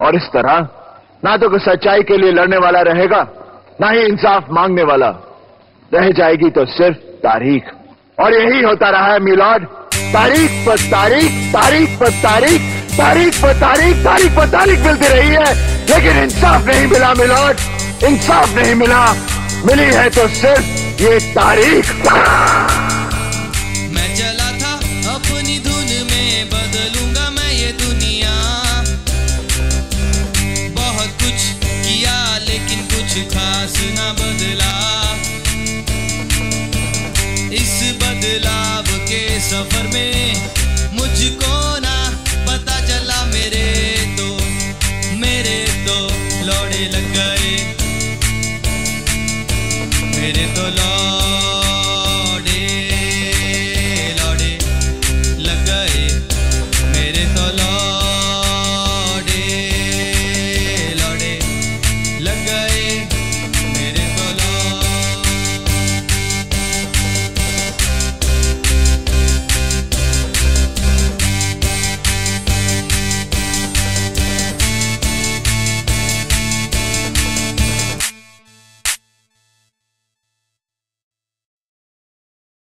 और इस तरह ना तो कोई सच्चाई के लिए लड़ने वाला रहेगा, ना ही इंसाफ मांगने वाला। रह जाएगी तो सिर्फ़ तारीख। और यही होता रहा है मिलाड तारीख पर तारीख तारीख पर तारीख तारीख पर तारीख तारीख पर तारीख मिलती रही है। लेकिन इंसाफ नहीं मिला मिलाड इंसाफ नहीं मिला। मिली है तो सिर्फ़ ये तारीख। फ़र्ज़ न बदला। इस बदलाव के सफ़र में मुझको ना पता चला मेरे तो मेरे तो लौड़े लग गए। मेरे तो लौड़े